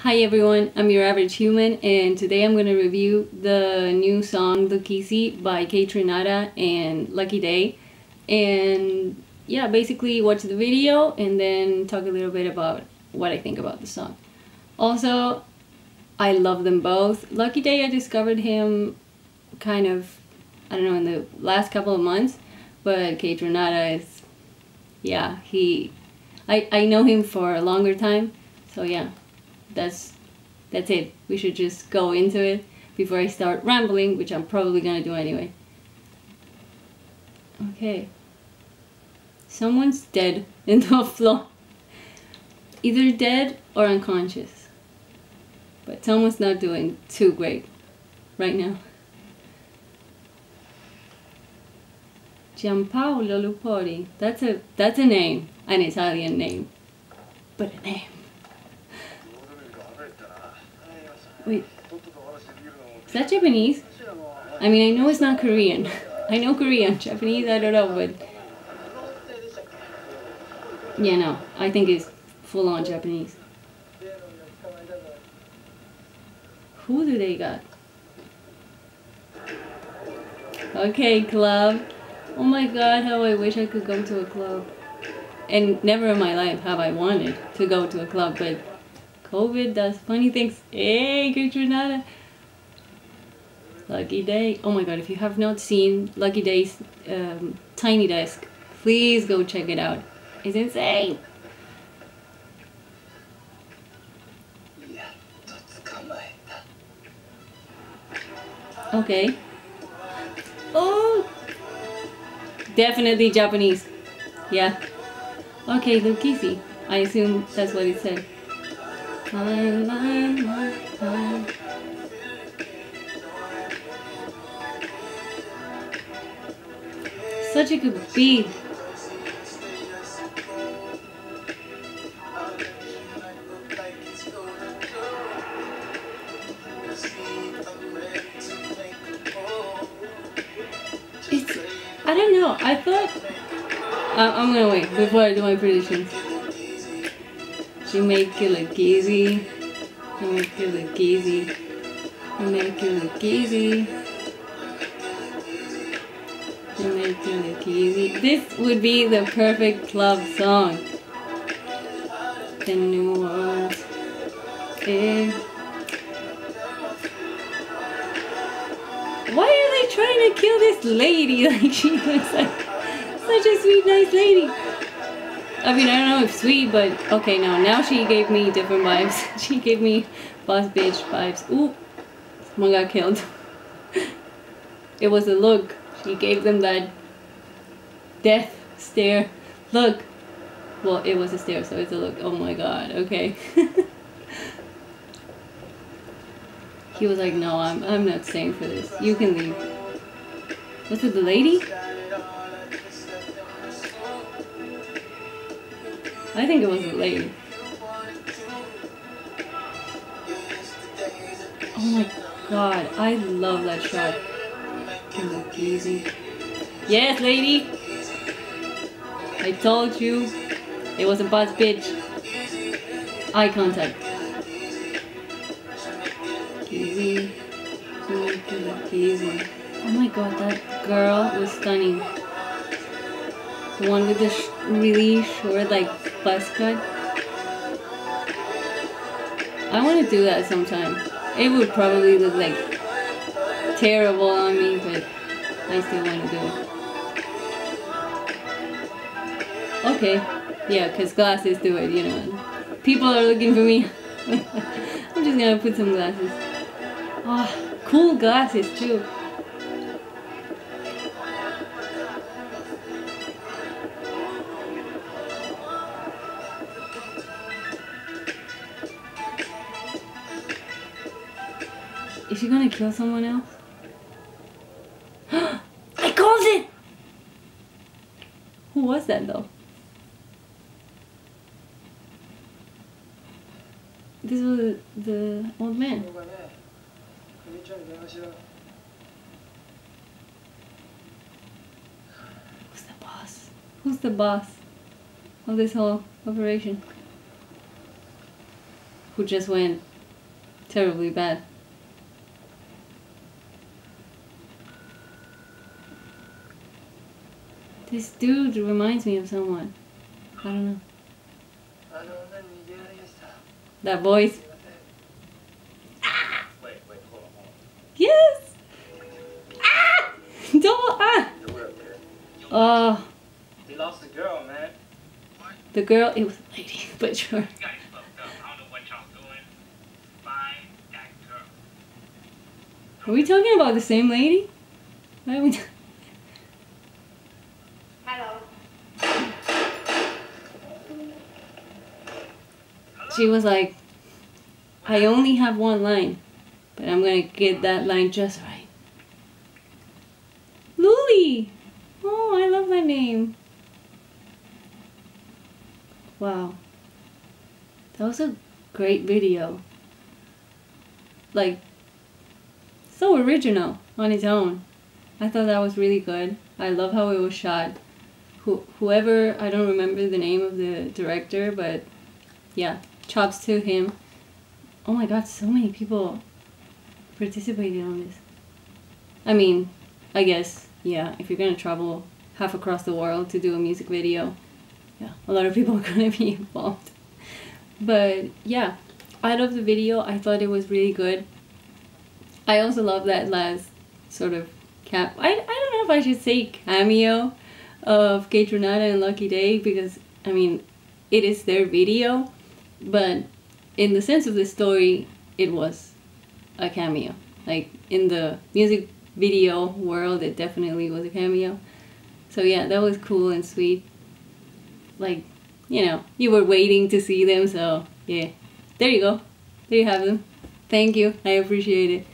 Hi everyone, I'm your average human and today I'm going to review the new song Easy by Kaytranada and Lucky Daye. And yeah basically watch the video and then talk a little bit about what I think about the song. Also I love them both. Lucky Daye I discovered him kind of I don't know in the last couple of months but Kaytranada is yeah he I, I know him for a longer time so yeah that's that's it. We should just go into it before I start rambling, which I'm probably gonna do anyway. Okay. Someone's dead in the floor. Either dead or unconscious. But someone's not doing too great right now. Giampaolo Lupori. That's a that's a name, an Italian name, but a name. Wait. Is that Japanese? I mean, I know it's not Korean. I know Korean. Japanese, I don't know, but... Yeah, no. I think it's full-on Japanese. Who do they got? Okay, club. Oh my god, how I wish I could go to a club. And never in my life have I wanted to go to a club, but COVID does funny things. Hey, Kaytranada. Lucky Daye. Oh my god, if you have not seen Lucky Daye's um, Tiny Desk, please go check it out. It's insane. Okay. Oh! Definitely Japanese. Yeah. Okay, easy. I assume that's what it said. Such a good beat. It's, I don't know, I thought, uh, I'm gonna wait before I do my predictions. She make it look easy. She make it look easy. She make it look easy. She make it look easy. This would be the perfect love song. The New Orleans. Eh. Why are they trying to kill this lady? Like she looks like such a sweet, nice lady. I mean, I don't know if sweet, but okay, no. Now she gave me different vibes. she gave me boss bitch vibes. Ooh, someone got killed. it was a look. She gave them that death stare. Look. Well, it was a stare, so it's a look. Oh my god, okay. he was like, no, I'm, I'm not staying for this. You can leave. Was it the lady? I think it was a lady. Oh my god, I love that shot. Easy. Yes, lady! I told you it was a boss bitch. Eye contact. Easy. Easy. Oh my god, that girl was stunning. The one with the sh really short, like, buzz cut. I want to do that sometime. It would probably look like terrible on me, but I still want to do it. Okay. Yeah, because glasses do it, you know. People are looking for me. I'm just gonna put some glasses. Oh, cool glasses too. Is she gonna kill someone else? I called it! Who was that though? This was the old man. Who's the boss? Who's the boss of this whole operation? who just went terribly bad. This dude reminds me of someone. I don't know. That voice. Wait, wait, hold on, hold on. Yes! Ah! Double ah! Oh, They lost the girl, man. the girl, it was a lady, but sure. Don't what. Are we talking about the same lady? Why are we She was like, I only have one line, but I'm gonna get that line just right. Luli! Oh, I love that name. Wow. That was a great video. Like, so original on its own. I thought that was really good. I love how it was shot. Who, whoever, I don't remember the name of the director, but yeah, chops to him. Oh my god, so many people participated on this. I mean, I guess, yeah, if you're gonna travel half across the world to do a music video, yeah, a lot of people are gonna be involved. But yeah, I love the video. I thought it was really good. I also love that last sort of cap. I, I don't know if I should say cameo of Kaytranada and Lucky Daye because I mean it is their video, but in the sense of the story, it was a cameo. Like in the music video world, it definitely was a cameo. So yeah, that was cool and sweet. Like, you know, you were waiting to see them, so yeah. There you go. There you have them. Thank you. I appreciate it.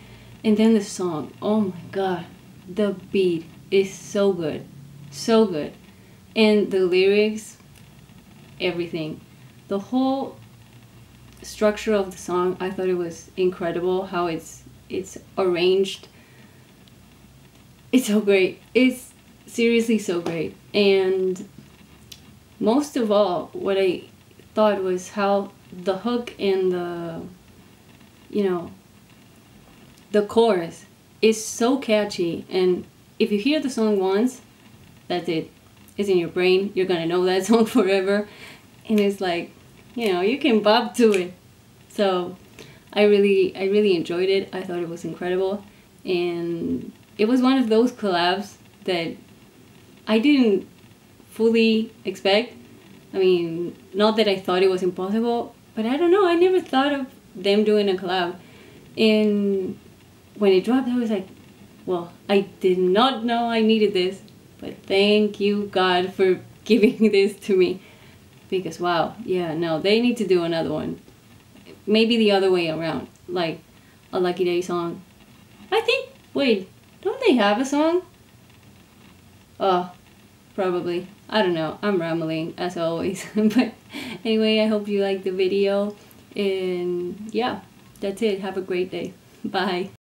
And then the song. Oh my god. The beat is so good. So good. And the lyrics, everything. The whole structure of the song, I thought it was incredible how it's it's arranged. It's so great. It's seriously so great. And most of all, what I thought was how the hook and the you know the chorus is so catchy and if you hear the song once that's it it's in your brain you're gonna know that song forever and it's like you know you can bob to it. So i really i really enjoyed it. I thought it was incredible. And it was one of those collabs that i didn't fully expect. I mean not that i thought it was impossible but i don't know. I never thought of them doing a collab. And when it dropped i was like well i did not know i needed this but thank you god for giving this to me because wow yeah no they need to do another one. Maybe the other way around like a Lucky Daye song. I think wait don't they have a song? Oh probably. I don't know. I'm rambling as always. But anyway i hope you liked the video. And yeah that's it. Have a great day. Bye